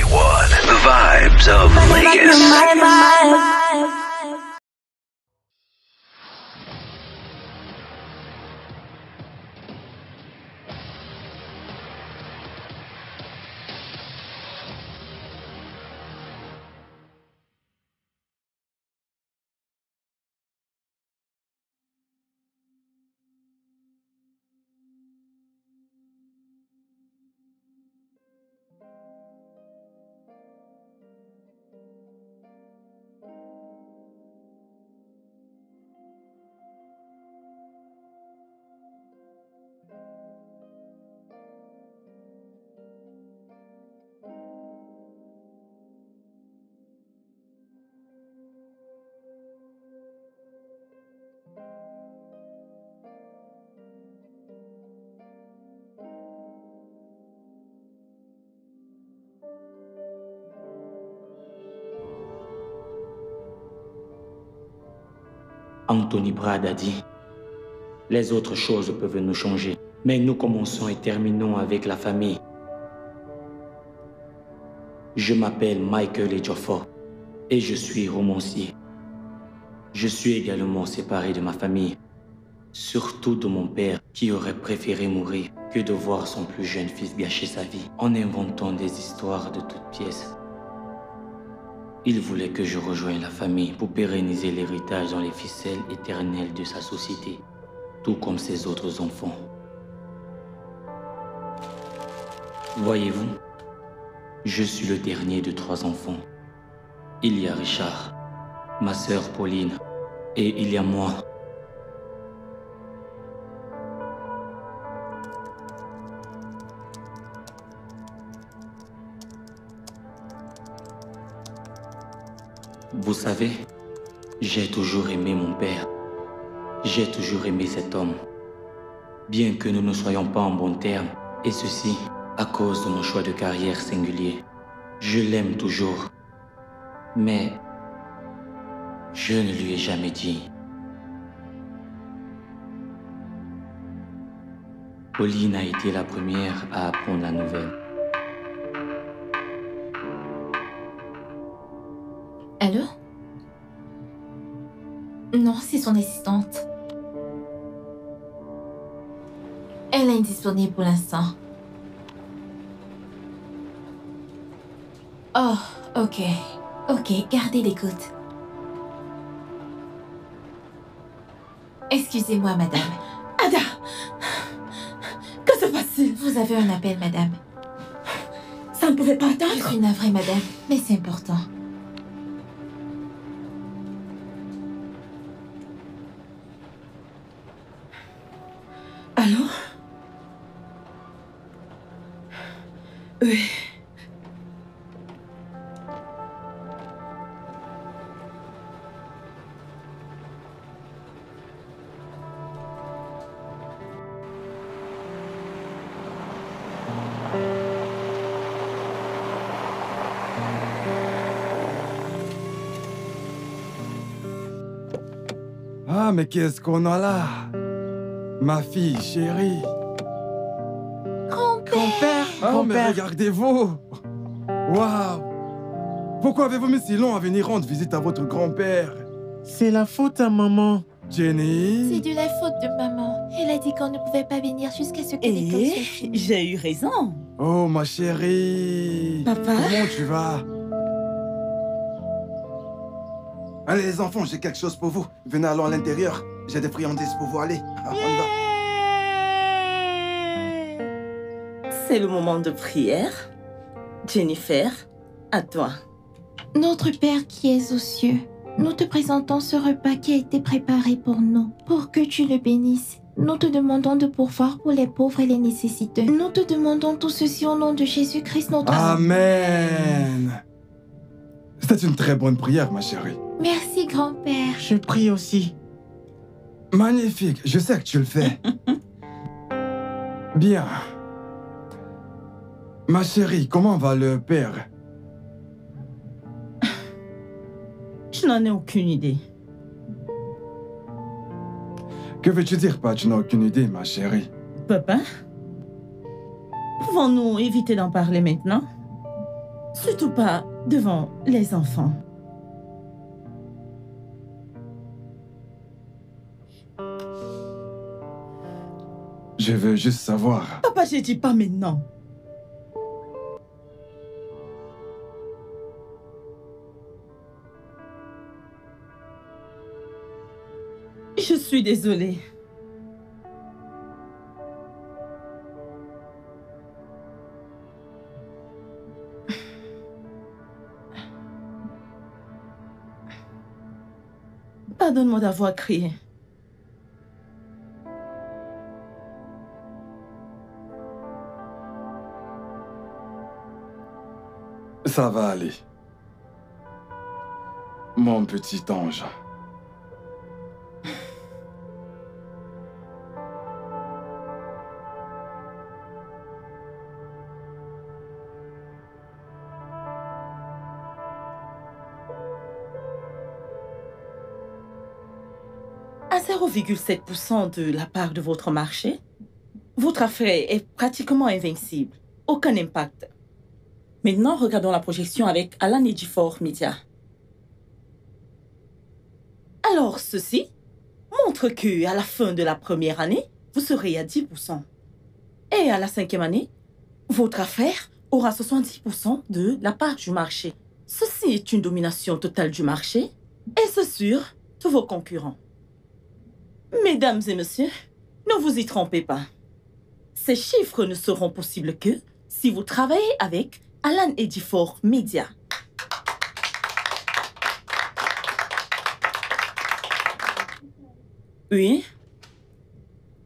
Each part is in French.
One. The vibes of Vegas. Anthony Brad a dit, les autres choses peuvent nous changer, mais nous commençons et terminons avec la famille. Je m'appelle Michael Ejiofor et je suis romancier. Je suis également séparé de ma famille, surtout de mon père qui aurait préféré mourir que de voir son plus jeune fils gâcher sa vie en inventant des histoires de toutes pièces. Il voulait que je rejoigne la famille pour pérenniser l'héritage dans les ficelles éternelles de sa société, tout comme ses autres enfants. Voyez-vous, je suis le dernier de trois enfants. Il y a Richard, ma sœur Pauline, et il y a moi. Vous savez, j'ai toujours aimé mon père. J'ai toujours aimé cet homme. Bien que nous ne soyons pas en bon terme, et ceci à cause de mon choix de carrière singulier. Je l'aime toujours. Mais je ne lui ai jamais dit. Pauline a été la première à apprendre la nouvelle. Non, c'est son assistante. Elle est indisponible pour l'instant. Oh, ok. Ok, gardez l'écoute. Excusez-moi, madame. Ada Que se passe-t-il? Vous avez un appel, madame. Ça ne pouvait pas Je attendre suis navrée, madame, mais c'est important. Ah, mais qu'est-ce qu'on a là? Ma fille chérie. Oh, mais regardez-vous Waouh Pourquoi avez-vous mis si long à venir rendre visite à votre grand-père? C'est la faute à maman. C'est Jenny de la faute de maman. Elle a dit qu'on ne pouvait pas venir jusqu'à ce que Et finie. j'ai eu raison. Oh, ma chérie Papa? Comment tu vas? Allez, les enfants, j'ai quelque chose pour vous. Venez allons à l'intérieur. J'ai des friandises pour vous. Allez, Ah, on y va. C'est le moment de prière. Jennifer, à toi. Notre Père qui es aux cieux, nous te présentons ce repas qui a été préparé pour nous, pour que tu le bénisses. Nous te demandons de pourvoir pour les pauvres et les nécessiteux. Nous te demandons tout ceci au nom de Jésus-Christ notre Amen C'était une très bonne prière, ma chérie. Merci grand-père. Je prie aussi. Magnifique, je sais que tu le fais. Bien. Ma chérie, comment va le père? Je n'en ai aucune idée. Que veux-tu dire par tu n'as aucune idée, ma chérie Papa Pouvons-nous éviter d'en parler maintenant? Surtout pas devant les enfants. Je veux juste savoir. Papa, j'ai dit pas maintenant. Suis désolée. Pardonne-moi d'avoir crié. Ça va aller. Mon petit ange. 0,7% de la part de votre marché, votre affaire est pratiquement invincible. Aucun impact. Maintenant, regardons la projection avec Alan Edifort Media. Alors, ceci montre que à la fin de la première année, vous serez à 10%. Et à la cinquième année, votre affaire aura 70% de la part du marché. Ceci est une domination totale du marché et c'est sur tous vos concurrents. Mesdames et messieurs, ne vous y trompez pas. Ces chiffres ne seront possibles que si vous travaillez avec Alan Edifort Media. Oui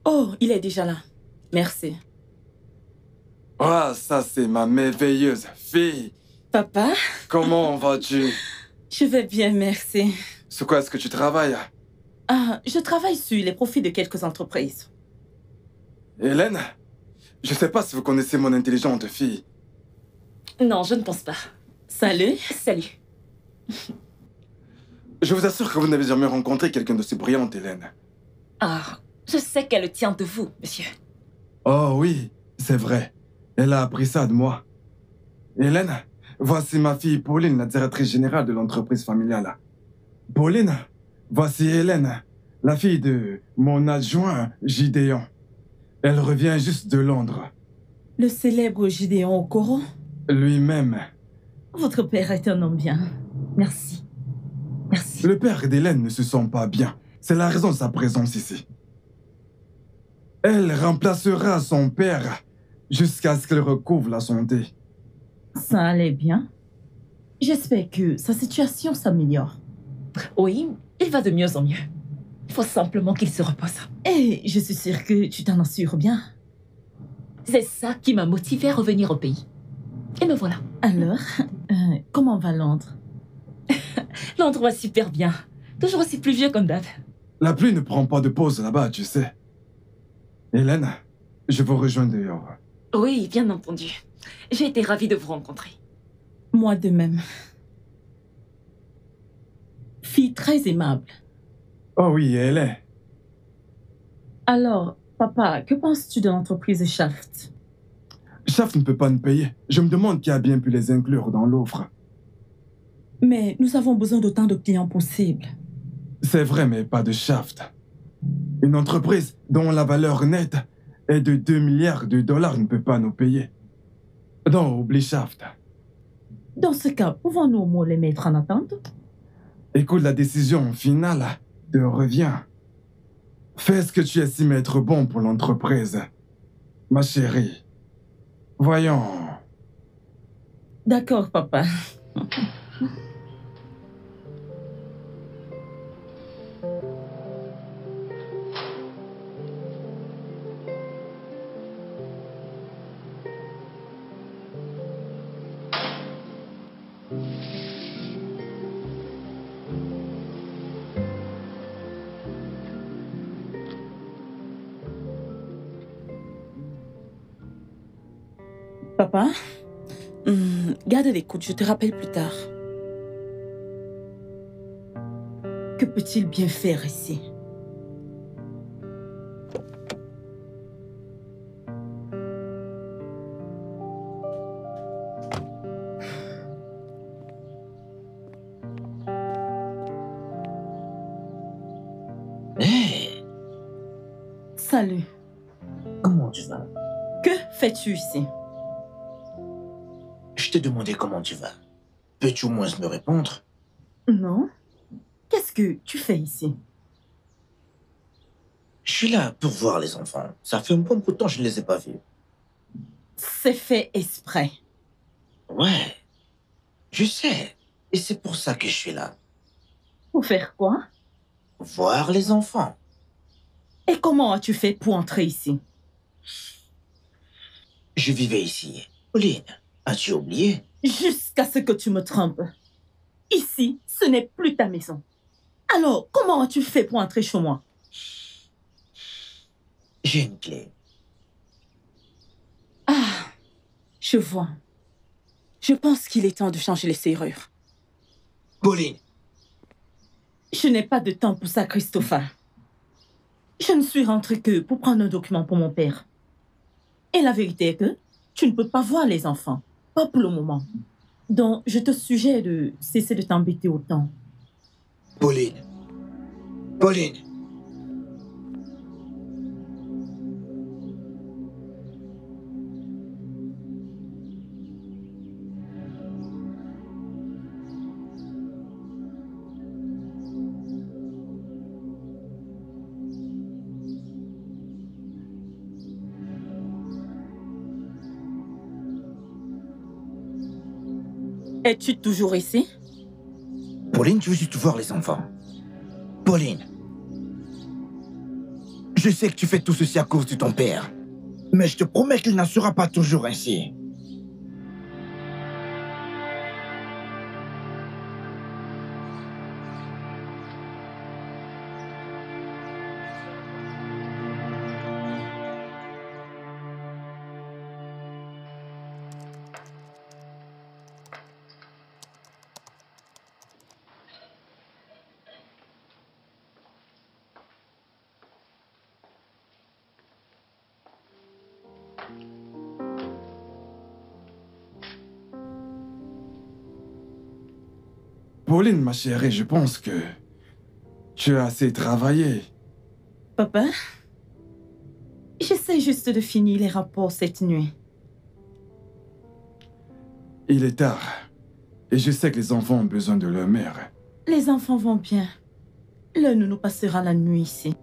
Oh, il est déjà là. Merci. Ah, ça c'est ma merveilleuse fille. Papa, Comment vas-tu? Je vais bien, merci. Sur quoi est-ce que tu travailles? Ah, je travaille sur les profits de quelques entreprises. Hélène Je sais pas si vous connaissez mon intelligente fille. Non, je ne pense pas. Salut. Salut. Je vous assure que vous n'avez jamais rencontré quelqu'un d'aussi brillante, Hélène. Ah, je sais qu'elle tient de vous, monsieur. Oh oui, c'est vrai. Elle a appris ça de moi. Hélène, voici ma fille Pauline, la directrice générale de l'entreprise familiale. Pauline, voici Hélène, la fille de mon adjoint Gideon. Elle revient juste de Londres. Le célèbre Gideon au Coran. Lui-même. Votre père est un homme bien. Merci. Merci. Le père d'Hélène ne se sent pas bien. C'est la raison de sa présence ici. Elle remplacera son père jusqu'à ce qu'elle recouvre la santé. Ça allait bien. J'espère que sa situation s'améliore. Oui, il va de mieux en mieux. Il faut simplement qu'il se repose. Et je suis sûre que tu t'en assures bien. C'est ça qui m'a motivé à revenir au pays. Et me voilà. Alors, euh, comment va Londres? L'endroit super bien. Toujours aussi pluvieux comme d'hab. La pluie ne prend pas de pause là-bas, tu sais. Hélène, je vous rejoins dehors. Oui, bien entendu. J'ai été ravie de vous rencontrer. Moi de même. Fille très aimable. Oh oui, elle est. Alors, papa, que penses-tu de l'entreprise Shaft? Shaft ne peut pas nous payer. Je me demande qui a bien pu les inclure dans l'offre. Mais nous avons besoin d'autant de clients possibles. C'est vrai, mais pas de Shaft. Une entreprise dont la valeur nette est de 2 milliards de dollars ne peut pas nous payer. Non, oublie Shaft. Dans ce cas, pouvons-nous au moins les mettre en attente? Écoute la décision finale te revient. Fais ce que tu estimes être bon pour l'entreprise. Ma chérie. Voyons. D'accord, papa. Hum, garde l'écoute, je te rappelle plus tard. Que peut-il bien faire ici? Eh Salut. Comment tu vas? Que fais-tu ici? T'ai demandé comment tu vas. Peux-tu au moins me répondre? Non. Qu'est-ce que tu fais ici? Je suis là pour voir les enfants. Ça fait un bon bout de temps que je ne les ai pas vus. C'est fait exprès. Ouais, je sais. Et c'est pour ça que je suis là. Pour faire quoi? Voir les enfants. Et comment as-tu fait pour entrer ici? Je vivais ici. Pauline, as-tu oublié? Jusqu'à ce que tu me trompes. Ici, ce n'est plus ta maison. Alors, comment as-tu fait pour entrer chez moi? J'ai une clé. Ah, je vois. Je pense qu'il est temps de changer les serrures. Pauline, Je n'ai pas de temps pour ça, Christopher. Je ne suis rentrée que pour prendre un document pour mon père. Et la vérité est que tu ne peux pas voir les enfants. Pas pour le moment. Donc, je te suggère de cesser de t'embêter autant. Pauline. Pauline. Es-tu toujours ici? Pauline, tu veux juste voir les enfants. Pauline. Je sais que tu fais tout ceci à cause de ton père. Mais je te promets qu'il n'en sera pas toujours ainsi. Ma chérie, je pense que tu as assez travaillé. Papa J'essaie juste de finir les rapports cette nuit. Il est tard. Et je sais que les enfants ont besoin de leur mère. Les enfants vont bien. Le nounou passera la nuit ici.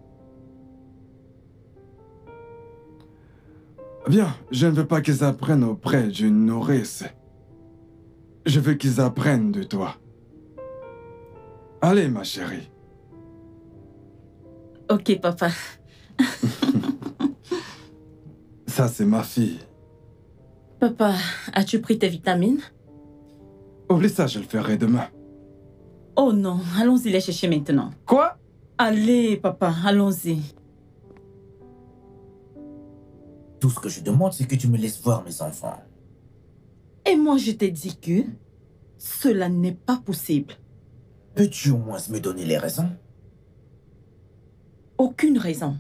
Bien, je ne veux pas qu'ils apprennent auprès d'une nourrice. Je veux qu'ils apprennent de toi. Allez, ma chérie. Ok, papa. Ça, c'est ma fille. Papa, as-tu pris tes vitamines? Oublie ça, je le ferai demain. Oh non, allons-y les chercher maintenant. Quoi? Allez, papa, allons-y. Tout ce que je demande, c'est que tu me laisses voir mes enfants. Et moi, je t'ai dit que cela n'est pas possible. Peux-tu au moins me donner les raisons? Aucune raison.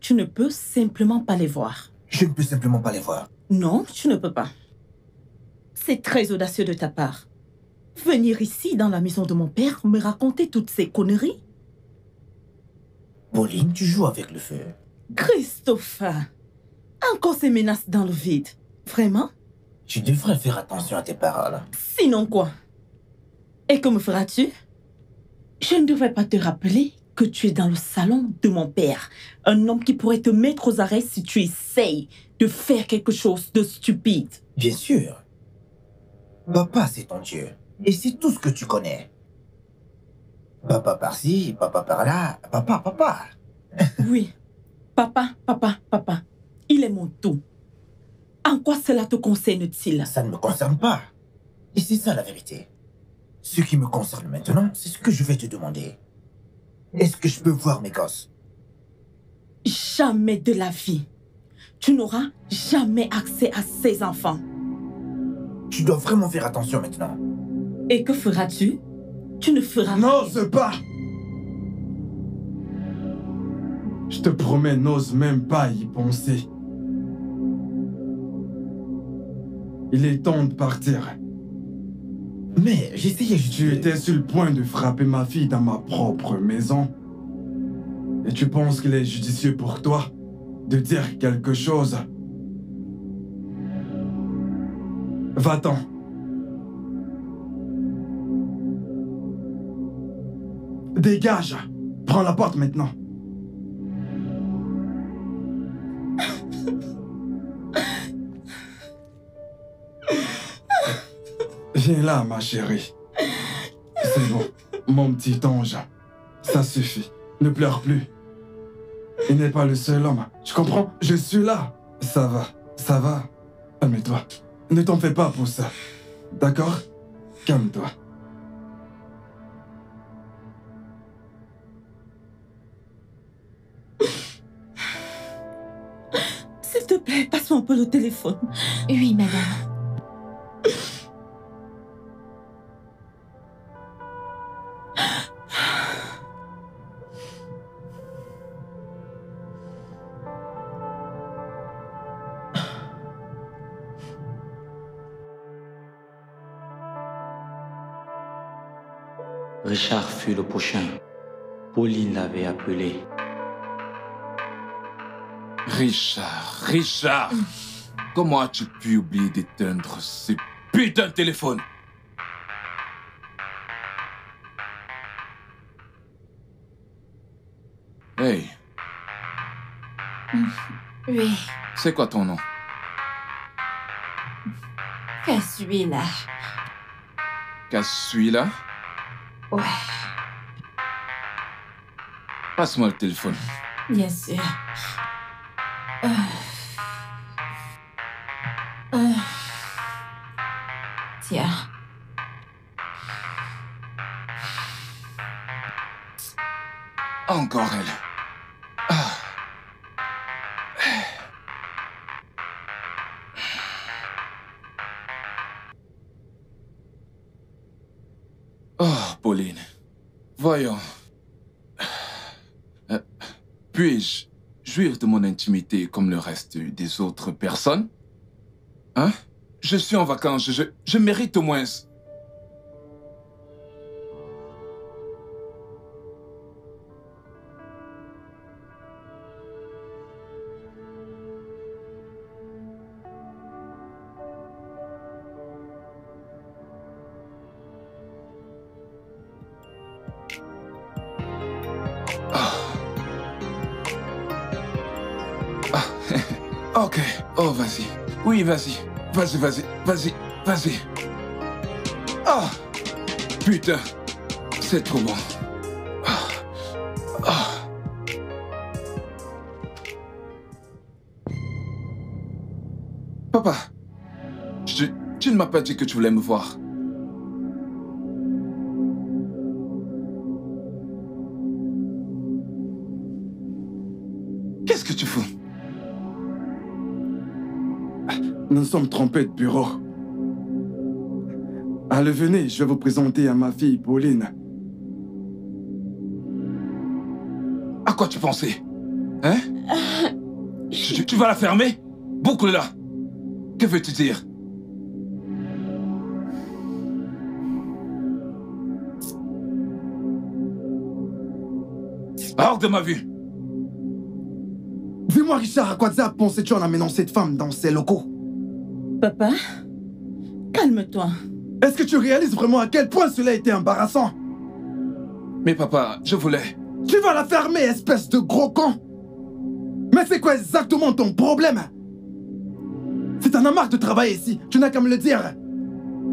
Tu ne peux simplement pas les voir. Je ne peux simplement pas les voir. Non, tu ne peux pas. C'est très audacieux de ta part. Venir ici, dans la maison de mon père, me raconter toutes ces conneries? Pauline, tu joues avec le feu. Christopher Encore ces menaces dans le vide. Vraiment? Tu devrais faire attention à tes paroles. Sinon quoi? Et que me feras-tu? Je ne devrais pas te rappeler que tu es dans le salon de mon père. Un homme qui pourrait te mettre aux arrêts si tu essayes de faire quelque chose de stupide. Bien sûr. Papa, c'est ton Dieu. Et c'est tout ce que tu connais. Papa par-ci, papa par-là, papa, papa. Oui. Papa, papa, papa. Il est mon tout. En quoi cela te concerne-t-il? Ça ne me concerne pas. Et c'est ça la vérité. Ce qui me concerne maintenant, c'est ce que je vais te demander. Est-ce que je peux voir mes gosses? Jamais de la vie. Tu n'auras jamais accès à ces enfants. Tu dois vraiment faire attention maintenant. Et que feras-tu? Tu ne feras N'ose pas Je te promets, n'ose même pas y penser. Il est temps de partir. Mais j'essayais juste... Tu étais sur le point de frapper ma fille dans ma propre maison. Et tu penses qu'il est judicieux pour toi de dire quelque chose? Va-t'en. Dégage. Prends la porte maintenant. Viens là, ma chérie. C'est bon. Mon petit ange. Ça suffit. Ne pleure plus. Il n'est pas le seul homme. Tu comprends? Je suis là. Ça va. Ça va. Calme-toi. Ne t'en fais pas pour ça. D'accord? Calme-toi. S'il te plaît, passe-moi un peu le téléphone. Oui, madame. Richard fut le prochain. Pauline l'avait appelé. Richard, Richard, comment as-tu pu oublier d'éteindre ce putain de téléphone? Hey, Oui, c'est quoi ton nom? Qu'est-ce celui-là Ouais, Passe-moi le téléphone. bien sûr. Comme le reste des autres personnes. Hein? Je suis en vacances, je mérite au moins... vas-y. Vas-y, vas-y. Vas-y. Vas-y. Ah Putain. C'est trop bon. Ah. Ah. Papa. Tu ne m'as pas dit que tu voulais me voir. Sommes trompés de bureau. Allez, venez, je vais vous présenter à ma fille Pauline. À quoi tu pensais? Hein? Tu, tu vas la fermer? Boucle-la Que veux-tu dire? Hors de ma vue. Dis-moi, Richard, à quoi ça pensais-tu en amenant cette femme dans ces locaux? Papa, calme-toi. Est-ce que tu réalises vraiment à quel point cela a été embarrassant? Mais papa, je voulais... Tu vas la fermer, espèce de gros con Mais c'est quoi exactement ton problème? Si t'en as marre de travailler ici, tu n'as qu'à me le dire.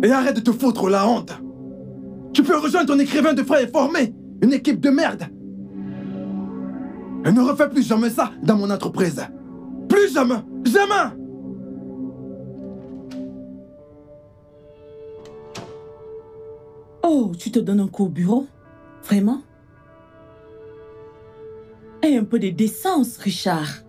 Et arrête de te foutre la honte. Tu peux rejoindre ton écrivain de frères et former une équipe de merde. Et ne refais plus jamais ça dans mon entreprise. Plus jamais Jamais Oh, tu te donnes un coup au bureau? Vraiment? Aie un peu de décence, Richard.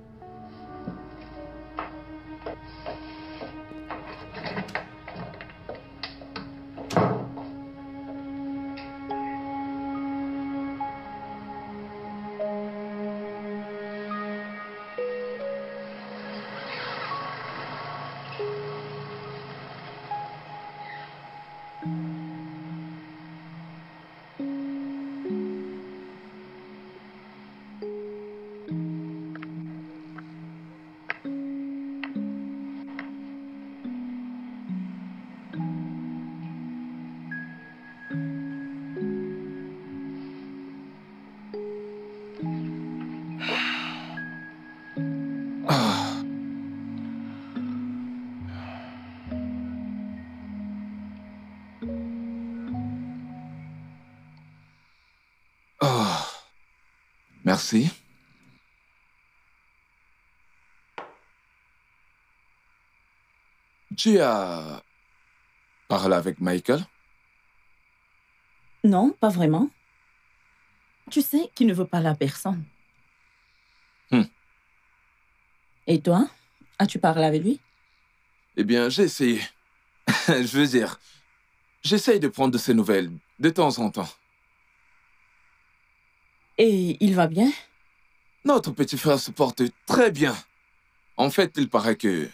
Tu as parlé avec Michael? Non, pas vraiment. Tu sais qu'il ne veut pas la personne. Hmm. Et toi, as-tu parlé avec lui? Eh bien, j'ai essayé. Je veux dire, j'essaye de prendre de ses nouvelles de temps en temps. Et il va bien? Notre petit frère se porte très bien. En fait, il paraît que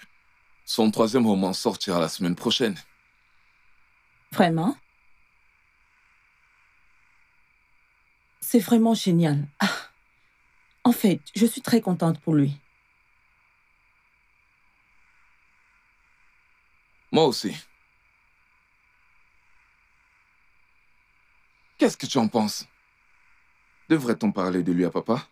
son troisième roman sortira la semaine prochaine. Vraiment? C'est vraiment génial. Ah. En fait, je suis très contente pour lui. Moi aussi. Qu'est-ce que tu en penses? Devrait-on parler de lui à papa?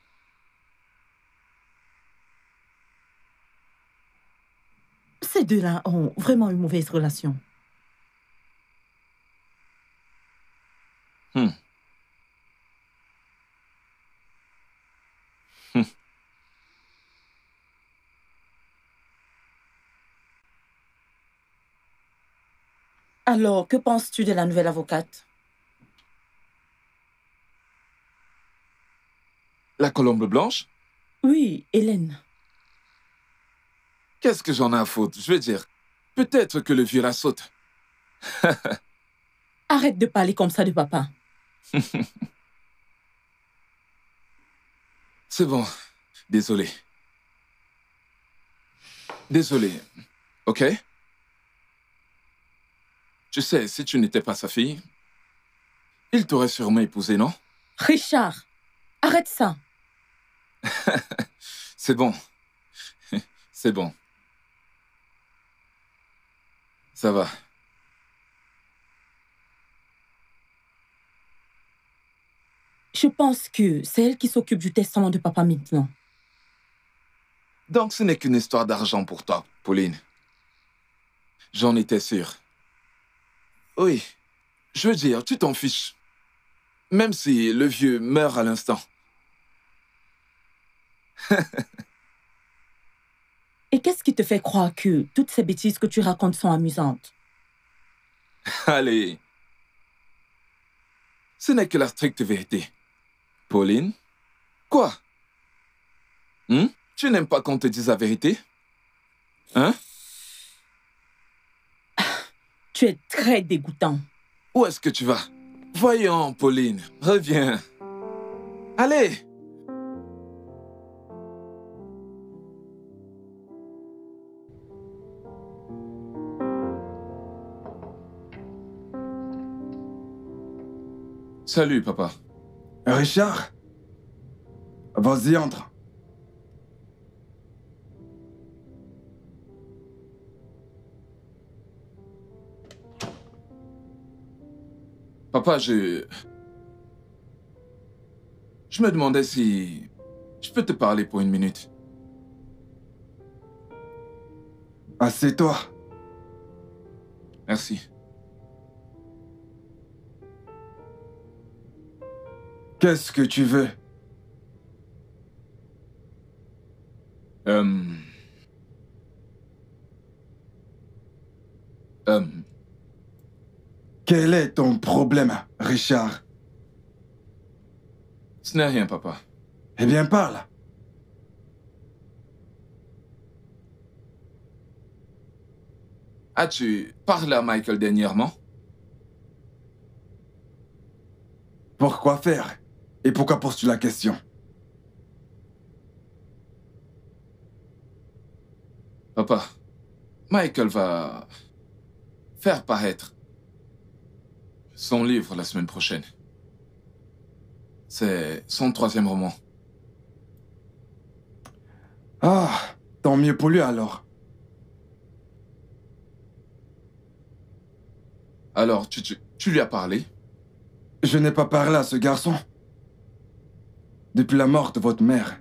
Ces deux-là ont vraiment une mauvaise relation. Hmm. Hmm. Alors, que penses-tu de la nouvelle avocate? La colombe blanche? Oui, Hélène. Qu'est-ce que j'en ai à foutre? Je veux dire, peut-être que le vieux la saute. Arrête de parler comme ça de papa. C'est bon. Désolé. Désolé. OK? Tu sais, si tu n'étais pas sa fille, il t'aurait sûrement épousé, non? Richard, arrête ça. C'est bon. C'est bon. Ça va. Je pense que c'est elle qui s'occupe du testament de papa maintenant. Donc ce n'est qu'une histoire d'argent pour toi, Pauline. J'en étais sûr. Oui. Je veux dire, tu t'en fiches. Même si le vieux meurt à l'instant. Et qu'est-ce qui te fait croire que toutes ces bêtises que tu racontes sont amusantes? Allez. Ce n'est que la stricte vérité. Pauline? Quoi? Hmm? Tu n'aimes pas qu'on te dise la vérité? Hein? Tu es très dégoûtant. Où est-ce que tu vas? Voyons, Pauline, reviens. Allez Salut, papa. Richard? Vas-y, entre. Papa, je... Je me demandais si... Je peux te parler pour une minute. Assieds-toi. Merci. Qu'est-ce que tu veux? Euh... Euh... Quel est ton problème, Richard? Ce n'est rien, papa. Eh bien, parle. As-tu parlé à Michael dernièrement? Pourquoi faire? Et pourquoi poses-tu la question? Papa, Michael va faire paraître son livre la semaine prochaine. C'est son troisième roman. Ah, tant mieux pour lui alors. Alors, tu, tu, tu lui as parlé? Je n'ai pas parlé à ce garçon depuis la mort de votre mère,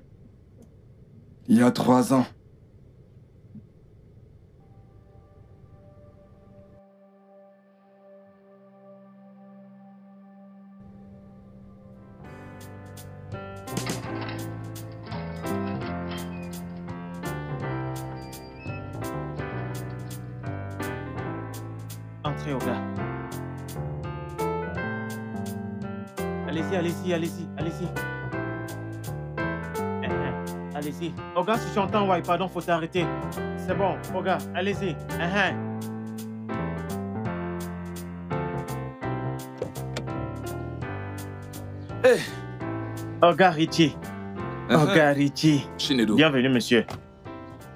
il y a trois ans. Entrez au gars. Allez-y, allez-y, allez-y, allez-y. Allez-y. Oga, si tu entends, ouais, pardon, faut t'arrêter. C'est bon, Oga, allez-y. Eh. Oga Richie. Oga Richie. Shinedo. Bienvenue, monsieur.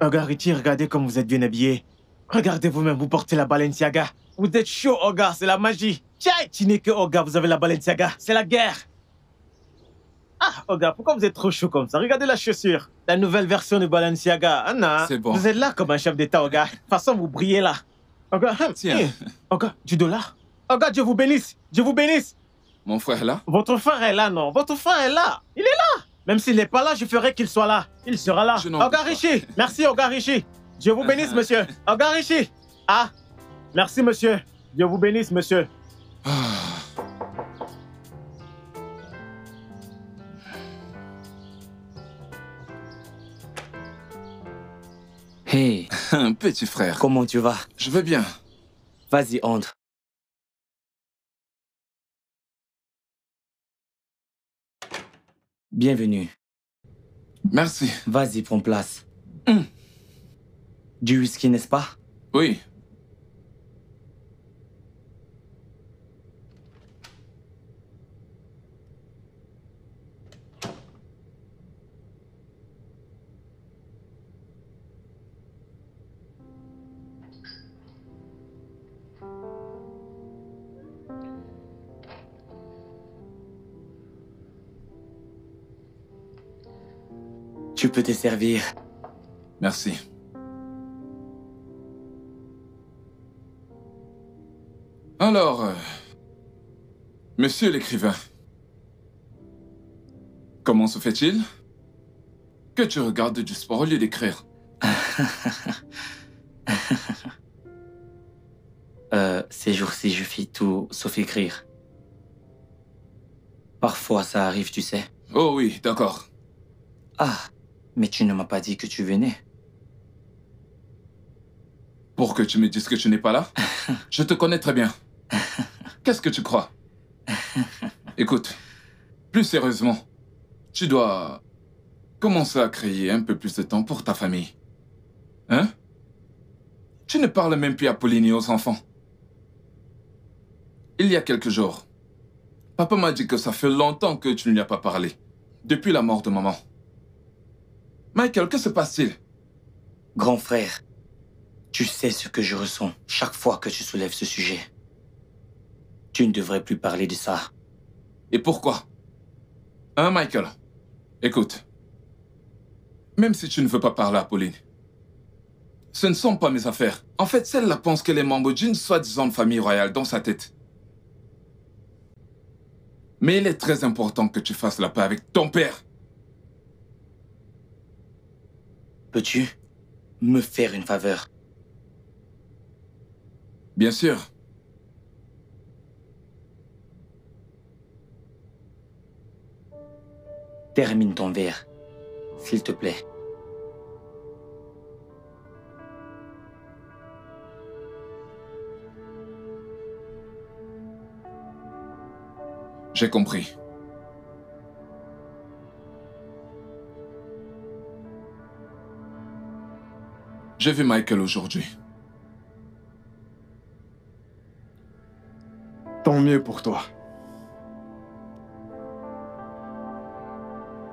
Oga Richie, regardez comme vous êtes bien habillé. Regardez vous-même, vous portez la Balenciaga. Vous êtes chaud, Oga, c'est la magie. N'es que Oga, vous avez la Balenciaga. C'est la guerre. Ah, Oga, pourquoi vous êtes trop chaud comme ça? Regardez la chaussure. La nouvelle version de Balenciaga. Ah non. C'est bon. Vous êtes là comme un chef d'État, Oga. De toute façon, vous brillez là. Oga, hum, Tiens. eh, Oga, du dollar. Oga, Dieu vous bénisse. Dieu vous bénisse. Mon frère là Votre frère est là, non? Votre frère est là. Il est là. Même s'il n'est pas là, je ferai qu'il soit là. Il sera là. Je n'en Oga pas. Richie. Merci, Oga Richie. Dieu vous bénisse, monsieur. Oga Richie. Ah, merci, monsieur. Dieu vous bénisse, monsieur. Hey, Un petit frère. comment tu vas? Je vais bien. Vas-y, entre. Bienvenue. Merci. Vas-y, prends place. Hum. Du whisky, n'est-ce pas? Oui. Tu peux te servir. Merci. Alors, euh, monsieur l'écrivain, comment se fait-il que tu regardes du sport au lieu d'écrire? Euh, ces jours-ci, je fais tout sauf écrire. Parfois, ça arrive, tu sais. Oh oui, d'accord. Ah, mais tu ne m'as pas dit que tu venais. Pour que tu me dises que tu n'es pas là Je te connais très bien. Qu'est-ce que tu crois? Écoute, plus sérieusement, tu dois commencer à créer un peu plus de temps pour ta famille. Hein? Tu ne parles même plus à Pauline et aux enfants. Il y a quelques jours, papa m'a dit que ça fait longtemps que tu ne lui as pas parlé. Depuis la mort de maman. Michael, que se passe-t-il? Grand frère, tu sais ce que je ressens chaque fois que tu soulèves ce sujet. Tu ne devrais plus parler de ça. Et pourquoi? Hein, Michael? Écoute. Même si tu ne veux pas parler à Pauline, ce ne sont pas mes affaires. En fait, celle-là pense qu'elle est membre d'une soi-disant famille royale dans sa tête. Mais il est très important que tu fasses la paix avec ton père. Peux-tu me faire une faveur? Bien sûr. Termine ton verre, s'il te plaît. J'ai compris. J'ai vu Michael aujourd'hui. Tant mieux pour toi.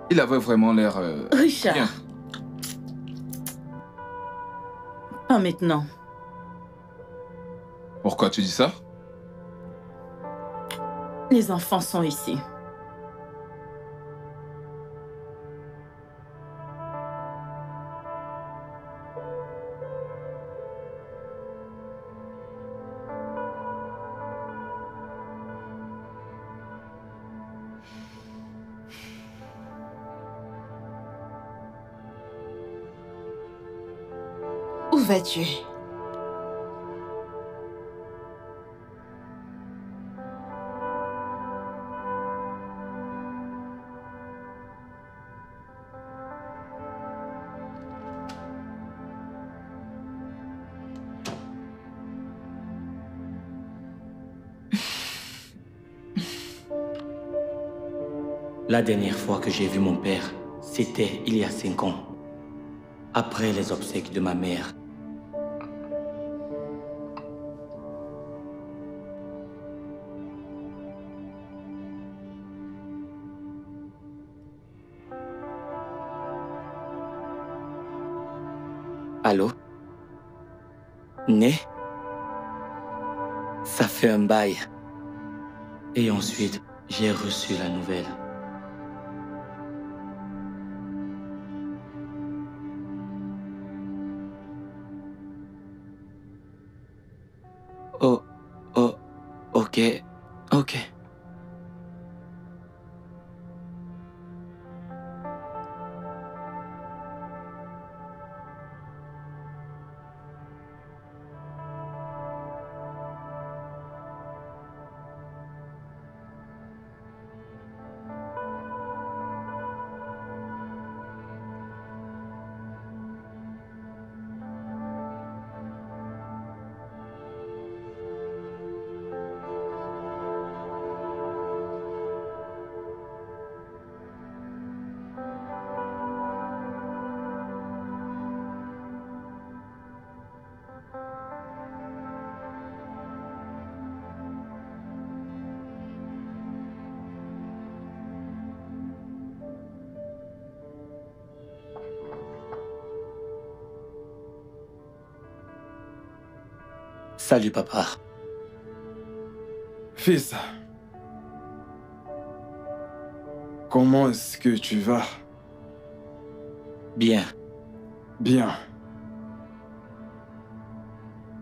Il avait vraiment l'air... euh, Richard, bien. pas maintenant. Pourquoi tu dis ça? Les enfants sont ici. La dernière fois que j'ai vu mon père, c'était il y a cinq ans, après les obsèques de ma mère. Et ensuite, j'ai reçu la nouvelle. Salut papa. Fils, comment est-ce que tu vas? Bien. Bien.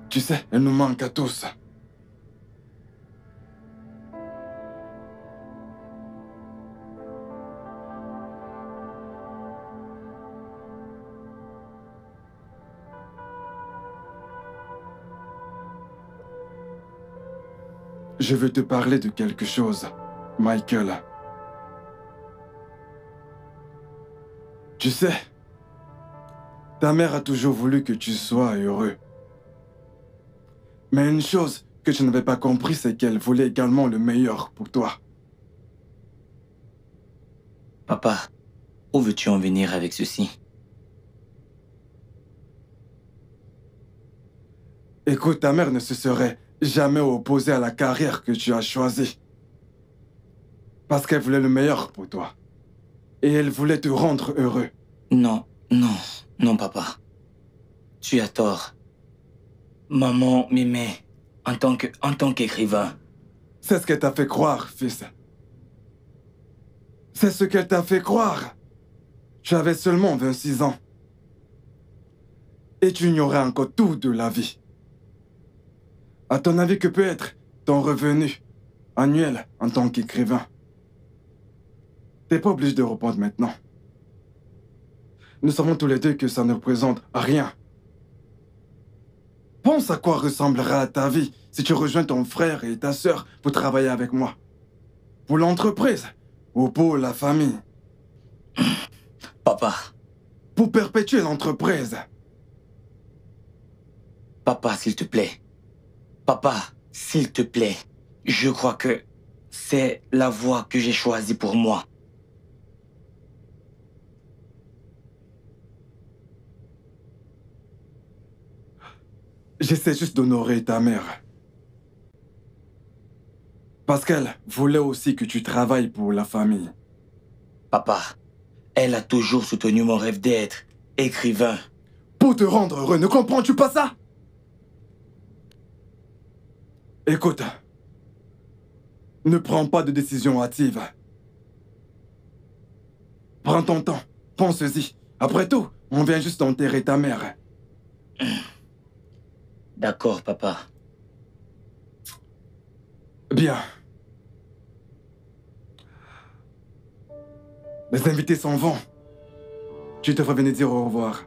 Tu sais, elle nous manque à tous. Je veux te parler de quelque chose, Michael. Tu sais, ta mère a toujours voulu que tu sois heureux. Mais une chose que je n'avais pas compris, c'est qu'elle voulait également le meilleur pour toi. Papa, où veux-tu en venir avec ceci? Écoute, ta mère ne se serait jamais opposée à la carrière que tu as choisie. Parce qu'elle voulait le meilleur pour toi. Et elle voulait te rendre heureux. Non, non, non, papa. Tu as tort. Maman m'aimait en tant que, en tant qu'écrivain. C'est ce qu'elle t'a fait croire, fils. C'est ce qu'elle t'a fait croire. Tu avais seulement 26 ans. Et tu ignorais encore tout de la vie. À ton avis, que peut être ton revenu annuel en tant qu'écrivain? T'es pas obligé de répondre maintenant. Nous savons tous les deux que ça ne représente rien. Pense à quoi ressemblera ta vie si tu rejoins ton frère et ta sœur pour travailler avec moi. Pour l'entreprise ou pour la famille. Papa, Pour perpétuer l'entreprise. papa, s'il te plaît. Papa, s'il te plaît. Je crois que c'est la voie que j'ai choisie pour moi. J'essaie juste d'honorer ta mère. Parce qu'elle voulait aussi que tu travailles pour la famille. Papa, elle a toujours soutenu mon rêve d'être écrivain. Pour te rendre heureux, ne comprends-tu pas ça? Écoute, ne prends pas de décision hâtive. Prends ton temps, pense-y. Après tout, on vient juste d'enterrer ta mère. D'accord, papa. Bien. Les invités s'en vont. Tu devrais venir dire au revoir.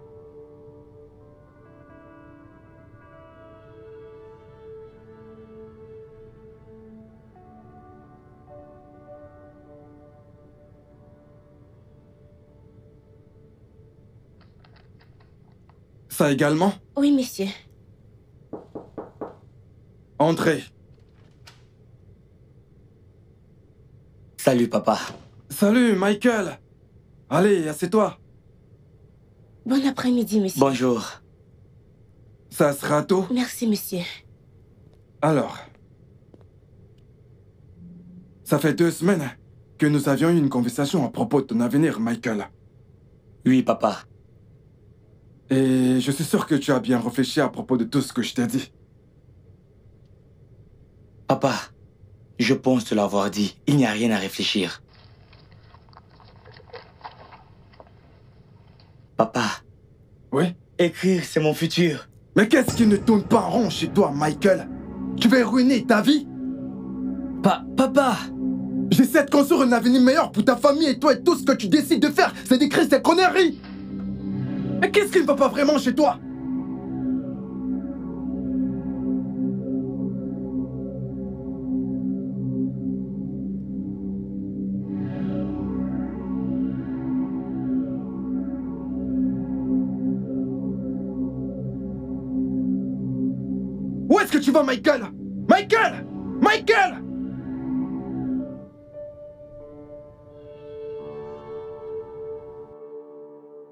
Ça également Oui, monsieur. Entrez. Salut, papa. Salut, Michael. Allez, assieds-toi. Bon après-midi, monsieur. Bonjour. Ça sera tôt. Merci, monsieur. Alors. Ça fait deux semaines que nous avions eu une conversation à propos de ton avenir, Michael. Oui, papa. Et je suis sûr que tu as bien réfléchi à propos de tout ce que je t'ai dit. Papa, je pense te l'avoir dit. Il n'y a rien à réfléchir. Papa. Oui? Écrire, c'est mon futur. Mais qu'est-ce qui ne tourne pas en rond chez toi, Michael? Tu veux ruiner ta vie? Pa papa J'essaie de construire un avenir meilleur pour ta famille et toi et tout ce que tu décides de faire, c'est d'écrire ces conneries Mais qu'est-ce qui ne va pas vraiment chez toi? Où est-ce que tu vas, Michael?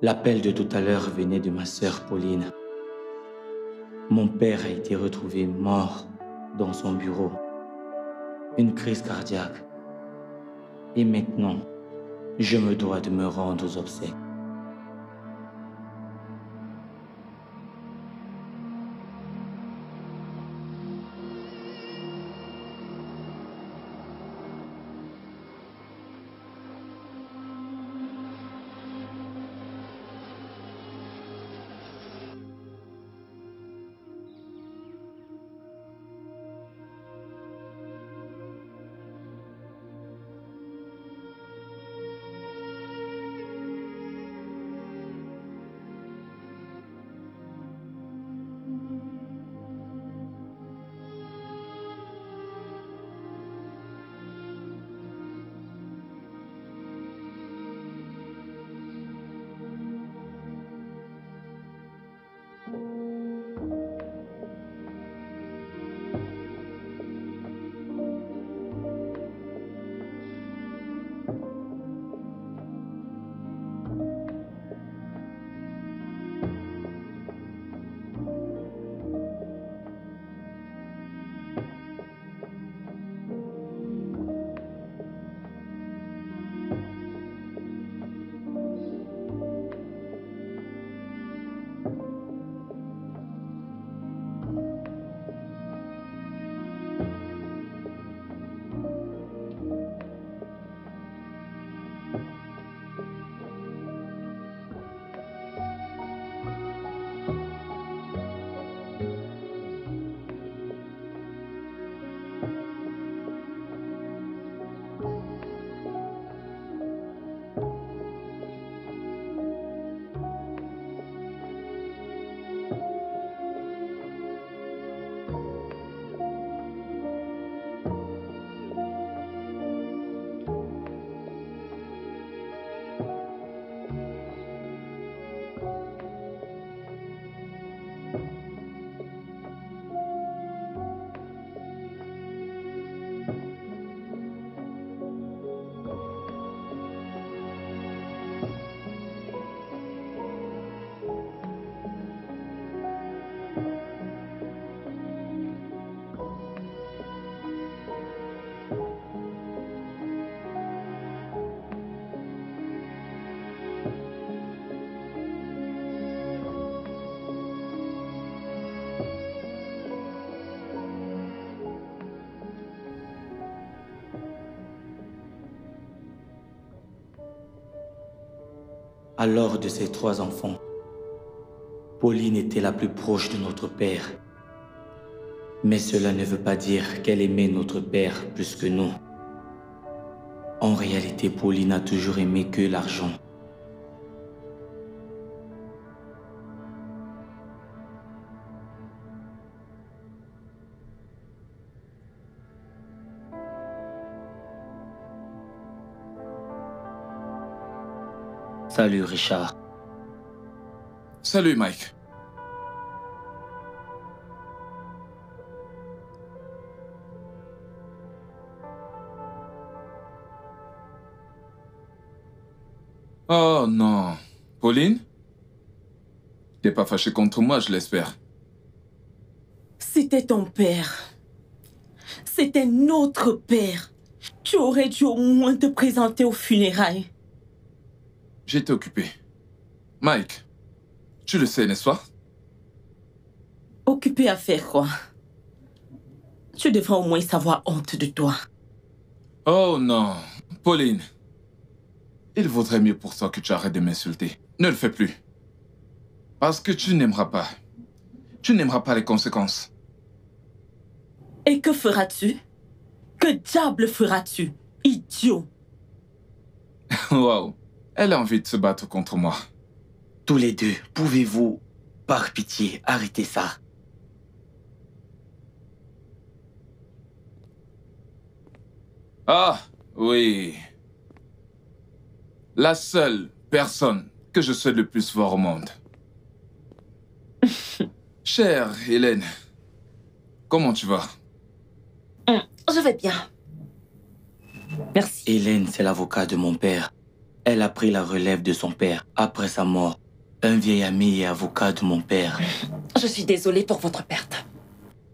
L'appel de tout à l'heure venait de ma sœur Pauline. Mon père a été retrouvé mort dans son bureau. Une crise cardiaque. Et maintenant, je me dois de me rendre aux obsèques. Alors de ces trois enfants, Pauline était la plus proche de notre père. Mais cela ne veut pas dire qu'elle aimait notre père plus que nous. En réalité, Pauline a toujours aimé que l'argent. Salut Richard. Salut Mike. Oh non. Pauline? T'es pas fâché contre moi, je l'espère. C'était ton père. C'était notre père. Tu aurais dû au moins te présenter aux funérailles. J'étais occupé. Mike, tu le sais, n'est-ce pas? Occupé à faire quoi? Tu devrais au moins savoir honte de toi. Oh non. Pauline. Il vaudrait mieux pour toi que tu arrêtes de m'insulter. Ne le fais plus. Parce que tu n'aimeras pas. Tu n'aimeras pas les conséquences. Et que feras-tu? Que diable feras-tu Idiot? Waouh. Elle a envie de se battre contre moi. Tous les deux, pouvez-vous, par pitié, arrêter ça? Ah, oui. La seule personne que je souhaite le plus voir au monde. Chère Hélène, comment tu vas? Hum, Je vais bien. Merci. Hélène, c'est l'avocat de mon père. Elle a pris la relève de son père après sa mort. Un vieil ami et avocat de mon père. Je suis désolée pour votre perte.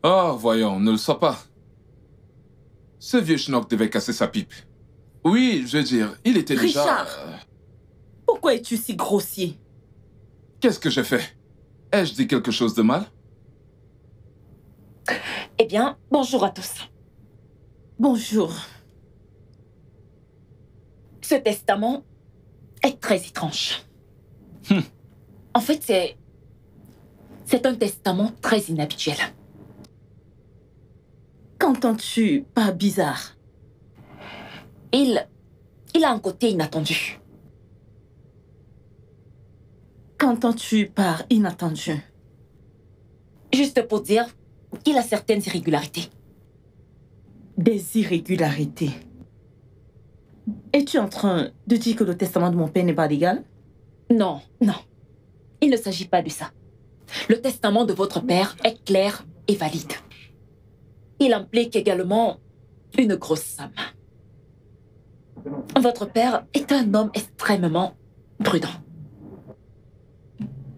Oh, voyons, ne le sois pas. Ce vieux schnock devait casser sa pipe. Oui, je veux dire, il était déjà... Richard Pourquoi es-tu si grossier? Qu'est-ce que j'ai fait? Ai-je dit quelque chose de mal? Eh bien, bonjour à tous. Bonjour. Ce testament est très étrange. Hmm. En fait, c'est. C'est un testament très inhabituel. Qu'entends-tu pas bizarre? Il. Il a un côté inattendu. Qu'entends-tu par inattendu? Juste pour dire qu'il a certaines irrégularités. Des irrégularités. Es-tu en train de dire que le testament de mon père n'est pas légal? Non, non. Il ne s'agit pas de ça. Le testament de votre père est clair et valide. Il implique également une grosse somme. Votre père est un homme extrêmement prudent.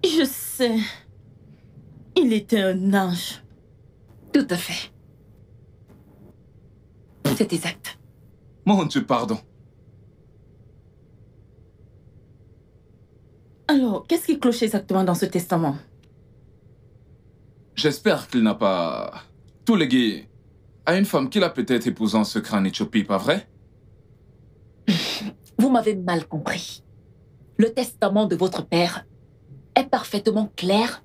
Je sais. Il était un ange. Tout à fait. C'est exact. Mon Dieu, pardon. Alors, qu'est-ce qui cloche exactement dans ce testament? J'espère qu'il n'a pas tout légué à une femme qu'il a peut-être épousée en secret en Éthiopie, pas vrai? Vous m'avez mal compris. Le testament de votre père est parfaitement clair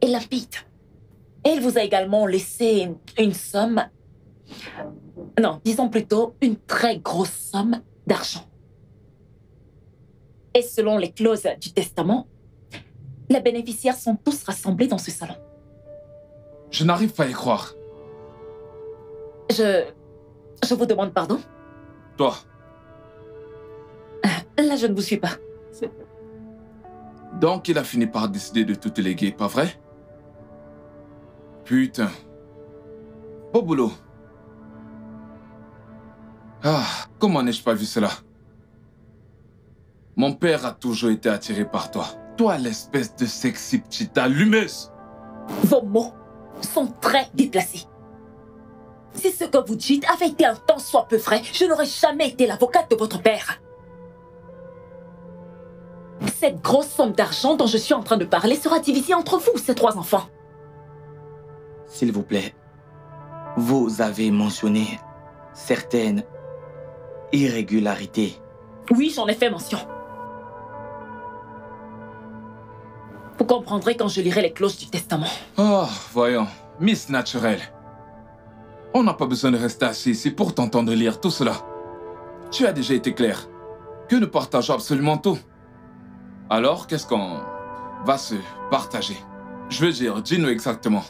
et limpide. Et il vous a également laissé une somme, non, disons plutôt une très grosse somme d'argent. Et selon les clauses du testament, les bénéficiaires sont tous rassemblés dans ce salon. Je n'arrive pas à y croire. Je... Je vous demande pardon Toi, Là, je ne vous suis pas. donc il a fini par décider de tout léguer, pas vrai? Putain. Beau boulot. Ah, comment n'ai-je pas vu cela? Mon père a toujours été attiré par toi. Toi, l'espèce de sexy petite allumeuse. Vos mots sont très déplacés. Si ce que vous dites avait été un tant soit peu vrai, je n'aurais jamais été l'avocate de votre père. Cette grosse somme d'argent dont je suis en train de parler sera divisée entre vous, ces trois enfants. S'il vous plaît, vous avez mentionné certaines irrégularités. Oui, j'en ai fait mention. Vous comprendrez quand je lirai les clauses du testament. Oh, voyons. Miss Naturelle. On n'a pas besoin de rester assis ici pour t'entendre lire tout cela. Tu as déjà été clair que nous partageons absolument tout. Alors, qu'est-ce qu'on va se partager? Je veux dire, dis-nous exactement